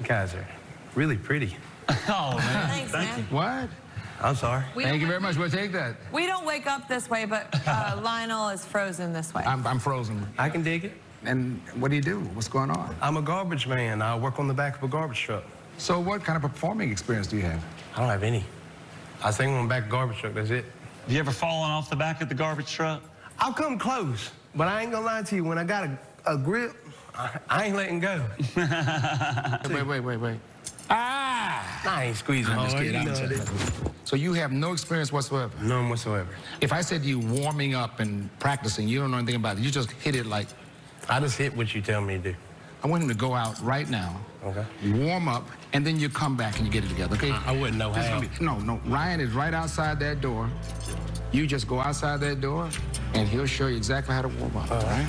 You guys are really pretty. Oh, man. Thanks, man. What? I'm sorry. We Thank you very wake- much. We'll take that. We don't wake up this way, but uh, Lionel is frozen this way. I'm, I'm frozen. I can dig it. And what do you do? What's going on? I'm a garbage man. I work on the back of a garbage truck. So what kind of performing experience do you have? I don't have any. I sing on the back of a garbage truck, that's it. Have You ever fallen off the back of the garbage truck? I'll come close, but I ain't gonna lie to you. When I got a, a grip, I, I ain't letting go. Wait, wait, wait, wait. Ah! I ain't squeezing I'm just kidding. I'm just So you have no experience whatsoever? None whatsoever. If I said to you warming up and practicing, you don't know anything about it. You just hit it like, I just hit what you tell me to do. I want him to go out right now, Okay. warm up, and then you come back and you get it together, okay? I- I wouldn't know how. be- no, no. Ryan is right outside that door. You just go outside that door, and he'll show you exactly how to warm up, all right?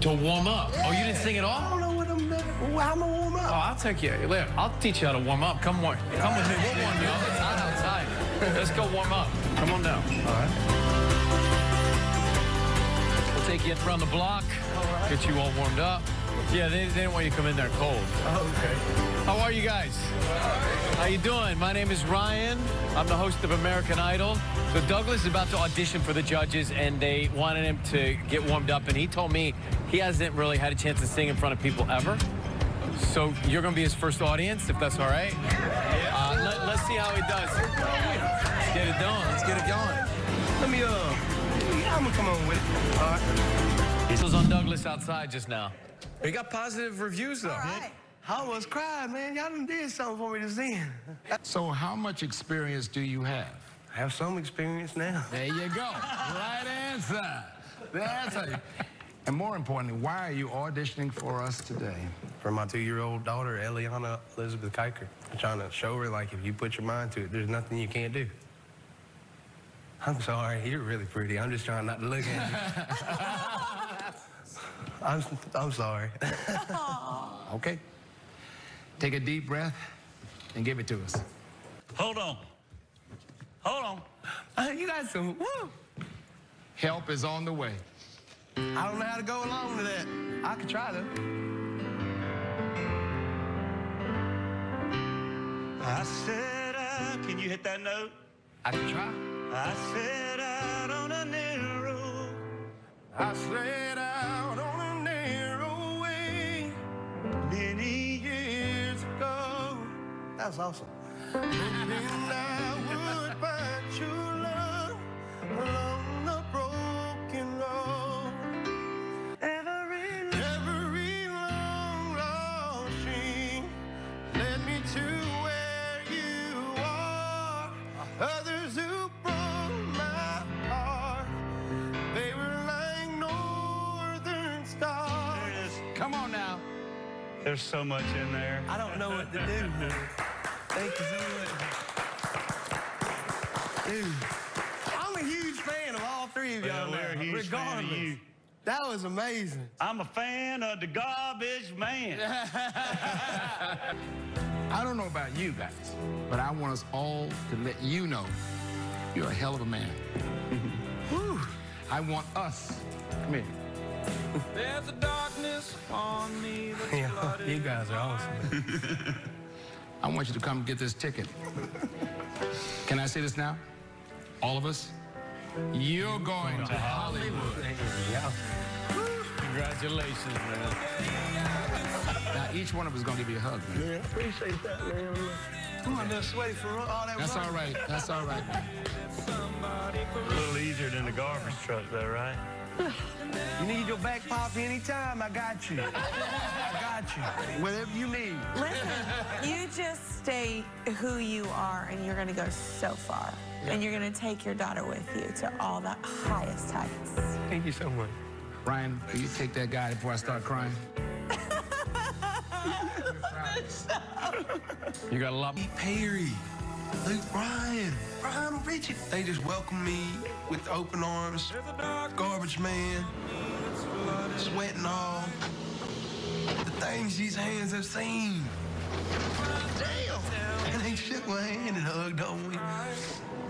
To warm up. Oh, you didn't sing at all? I all? don't know what I'm How I'm gonna warm up. Oh. I'll take you. Look, I'll teach you how to warm up. Come on. Come with me. We'll warm you up. It's hot outside. Let's go warm up. Come on down. All right. We'll take you around the block. Get you all warmed up. Yeah, they, they didn't want you to come in there cold. Oh, okay. How are you guys? How you doing? My name is Ryan. I'm the host of American Idol. So Douglas is about to audition for the judges, and they wanted him to get warmed up, and he told me he hasn't really had a chance to sing in front of people ever. So you're going to be his first audience, if that's all right. Uh, let, let's see how he does. Let's get it done. Let's get it going. Let me, uh, yeah, I'm gonna come on with it. All right. This was on Douglas outside just now. We got positive reviews, though. I was crying, man. Y'all done did something for me to sing. So how much experience do you have? I have some experience now. There you go. right answer. That's how you... And more importantly, why are you auditioning for us today? For my two-year-old daughter, Eliana Elizabeth Kiker. I'm trying to show her, like, if you put your mind to it, there's nothing you can't do. I'm sorry, you're really pretty. I'm just trying not to look at you. I'm, I'm sorry. Okay. Take a deep breath and give it to us. Hold on. Hold on. Uh, you got some, woo! Help is on the way. I don't know how to go along with that. I could try though. I said, out. Can you hit that note? I could try. I set out on a narrow. I slid on now. There's so much in there. I don't know what to do. man. Thank you so much. Dude, I'm a huge fan of all three of y'all we're a now, huge fan of regardless. you. That was amazing. I'm a fan of the garbage man. I don't know about you guys, but I want us all to let you know you're a hell of a man. Whew. I want us. Come here. There's a darkness upon me that's Yeah, you guys are awesome. I want you to come get this ticket. Can I say this now? All of us? You're going to Hollywood. Yeah. Congratulations, man. Now, each one of us is going to give you a hug, man. Yeah, appreciate that, man. I'm a little sweaty for all that That's work. all right. That's all right. A little easier than the garbage truck, though, right? You need your back pop anytime, I got you. I got you. Whatever you need. Listen, you just stay who you are, and you're going to go so far. And you're going to take your daughter with you to all the highest heights. Thank you so much. Ryan, will you take that guy before I start crying? You got a lot. Perry, Luke Bryan, Brian Richard. They just welcomed me with open arms. Garbage man, sweating all. The things these hands have seen. Damn. And they shook my hand and hugged on me.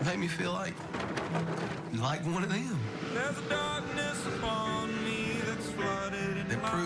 Made me feel like, like one of them. There's a darkness upon me that's flooded in That proved